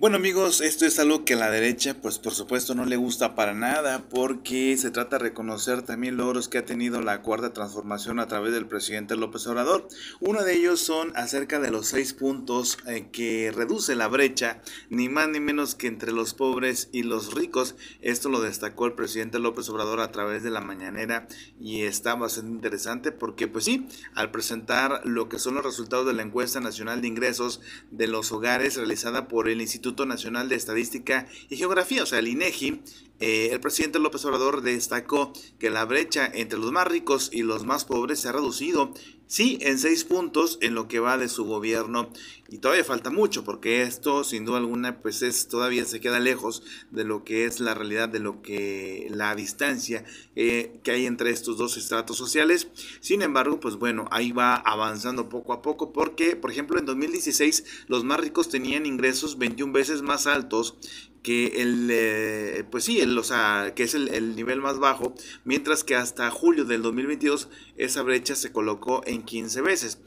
Bueno amigos, esto es algo que a la derecha pues por supuesto no le gusta para nada porque se trata de reconocer también logros que ha tenido la cuarta transformación a través del presidente López Obrador. Uno de ellos son acerca de los seis puntos eh, que reduce la brecha, ni más ni menos que entre los pobres y los ricos. Esto lo destacó el presidente López Obrador a través de la mañanera y está bastante interesante porque pues sí, al presentar lo que son los resultados de la encuesta nacional de ingresos de los hogares realizada por el Instituto Nacional de Estadística y Geografía, o sea, el INEGI, eh, el presidente López Obrador destacó que la brecha entre los más ricos y los más pobres se ha reducido, sí, en seis puntos en lo que va de su gobierno. Y todavía falta mucho, porque esto, sin duda alguna, pues es todavía se queda lejos de lo que es la realidad, de lo que la distancia eh, que hay entre estos dos estratos sociales. Sin embargo, pues bueno, ahí va avanzando poco a poco, porque, por ejemplo, en 2016 los más ricos tenían ingresos 21 veces más altos que el, eh, pues sí, el, o sea, que es el, el, nivel más bajo, mientras que hasta julio del 2022 esa brecha se colocó en 15 veces.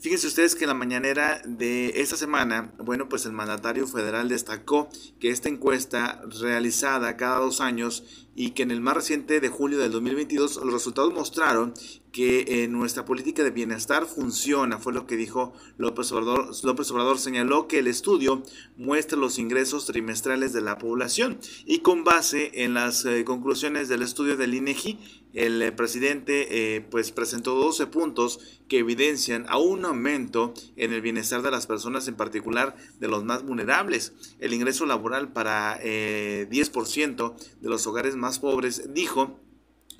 Fíjense ustedes que en la mañanera de esta semana, bueno, pues el mandatario federal destacó que esta encuesta realizada cada dos años y que en el más reciente de julio del 2022 los resultados mostraron que eh, nuestra política de bienestar funciona, fue lo que dijo López Obrador. López Obrador señaló que el estudio muestra los ingresos trimestrales de la población y con base en las eh, conclusiones del estudio del INEGI, el eh, presidente eh, pues presentó 12 puntos que evidencian a un aumento en el bienestar de las personas, en particular de los más vulnerables. El ingreso laboral para 10% eh, de los hogares más pobres, dijo,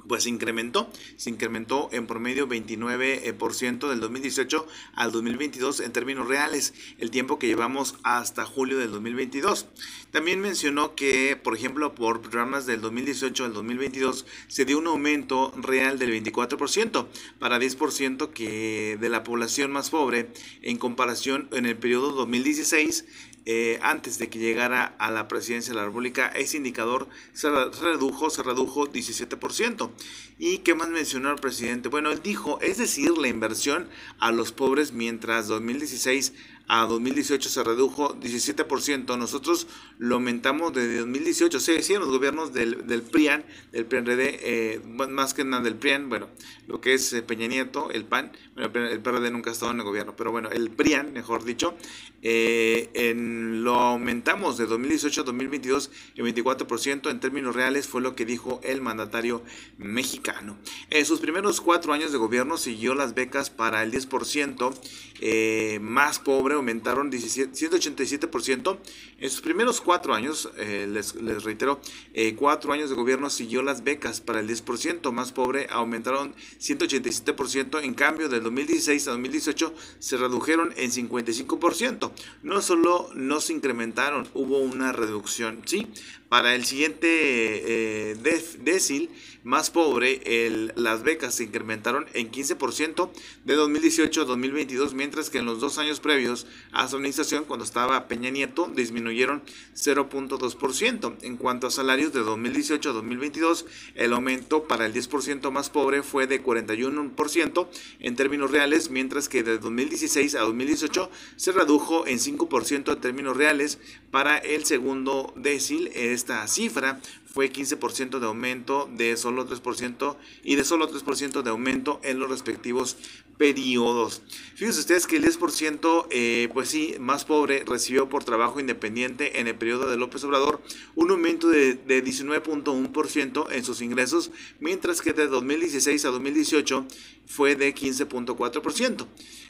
pues se incrementó, se incrementó en promedio 29% del 2018 al 2022 en términos reales, el tiempo que llevamos hasta julio del 2022. También mencionó que, por ejemplo, por programas del 2018 al 2022 se dio un aumento real del 24% para 10% que de la población más pobre en comparación en el periodo 2016 eh, antes de que llegara a la presidencia de la República, ese indicador se redujo, se redujo 17%. ¿Y qué más mencionó el presidente? Bueno, él dijo, es decir, la inversión a los pobres mientras 2016 a 2018 se redujo 17%. Nosotros lo aumentamos desde 2018. Se decían los gobiernos del, del PRIAN, del PRD, eh, más que nada del PRIAN, bueno, lo que es eh, Peña Nieto, el PAN, el PRD nunca ha estado en el gobierno, pero bueno, el PRIAN, mejor dicho, eh, en, lo aumentamos de 2018 a 2022 en 24%. En términos reales fue lo que dijo el mandatario mexicano. En sus primeros cuatro años de gobierno siguió las becas para el 10% más pobre aumentaron 187%. En sus primeros cuatro años, eh, les, reitero, eh, cuatro años de gobierno siguió las becas para el 10%, más pobre aumentaron 187%, en cambio del 2016 a 2018 se redujeron en 55%. No solo no se incrementaron, hubo una reducción, ¿sí? Para el siguiente eh, décil más pobre, el, las becas se incrementaron en 15% de 2018 a 2022, mientras que en los dos años previos a su administración, cuando estaba Peña Nieto, disminuyeron 0.2%. En cuanto a salarios de 2018 a 2022, el aumento para el 10% más pobre fue de 41% en términos reales, mientras que de 2016 a 2018 se redujo en 5% en términos reales. Para el segundo décil, esta cifra fue 15% de aumento de solo 3% y de solo 3% de aumento en los respectivos periodos. Fíjense ustedes que el 10%, eh, pues sí, más pobre recibió por trabajo independiente en el periodo de López Obrador un aumento de, de 19.1% en sus ingresos, mientras que de 2016 a 2018 fue de 15.4%.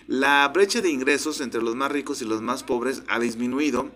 La brecha de ingresos entre los más ricos y los más pobres ha disminuido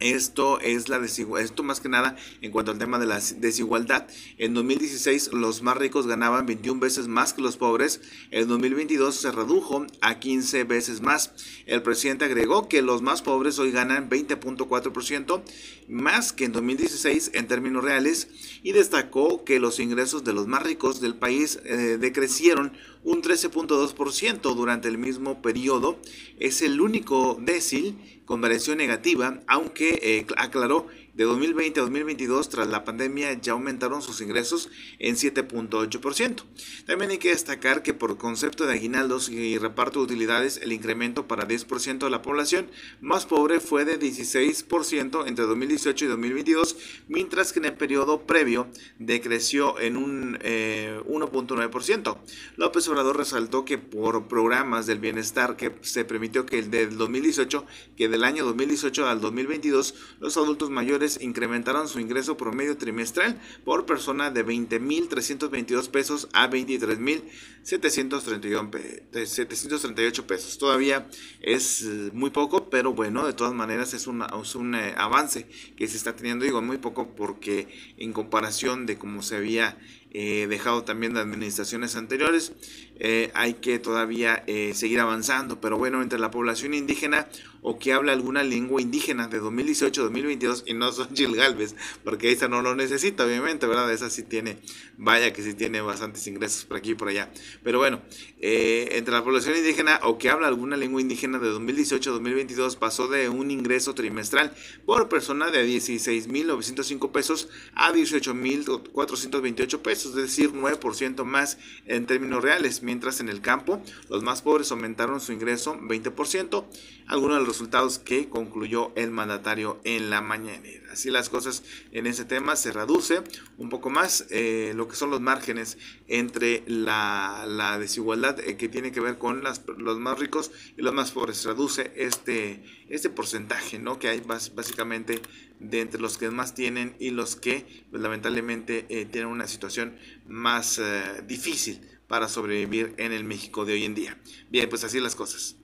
esto es la desigualdad, esto más que nada en cuanto al tema de la desigualdad. En 2016 los más ricos ganaban 21 veces más que los pobres. En 2022 se redujo a 15 veces más. El presidente agregó que los más pobres hoy ganan 20.4% más que en 2016 en términos reales y destacó que los ingresos de los más ricos del país eh, decrecieron un 13.2% durante el mismo periodo. Es el único décil con variación negativa, aunque eh, aclaró de 2020 a 2022 tras la pandemia ya aumentaron sus ingresos en 7.8%. También hay que destacar que por concepto de aguinaldos y reparto de utilidades el incremento para 10% de la población más pobre fue de 16% entre 2018 y 2022, mientras que en el periodo previo decreció en un 1.9%. Eh, López Obrador resaltó que por programas del bienestar que se permitió que el del 2018, que del año 2018 al 2022, los adultos mayores incrementaron su ingreso promedio trimestral por persona de 20.322 pesos a 23.738 pesos. Todavía es eh, muy poco, pero bueno, de todas maneras es, un eh, avance que se está teniendo, digo muy poco porque en comparación de cómo se había eh, dejado también de administraciones anteriores. Eh, hay que todavía eh, seguir avanzando, pero bueno, entre la población indígena o que habla alguna lengua indígena de 2018-2022 y no son Gil Galvez, porque esa no lo necesita, obviamente, ¿verdad? Esa sí tiene, vaya que sí tiene bastantes ingresos por aquí y por allá. Pero bueno, entre la población indígena o que habla alguna lengua indígena de 2018-2022 pasó de un ingreso trimestral por persona de 16.905 pesos a 18.428 pesos es decir, 9% más en términos reales, mientras en el campo los más pobres aumentaron su ingreso 20%, algunos de los resultados que concluyó el mandatario en la mañanera. Así las cosas en ese tema se reduce un poco más eh, lo que son los márgenes entre la, desigualdad eh, que tiene que ver con las, los más ricos y los más pobres. Reduce este, este porcentaje ¿no? que hay básicamente de entre los que más tienen y los que pues, lamentablemente eh, tienen una situación más difícil para sobrevivir en el México de hoy en día. Bien, pues así las cosas.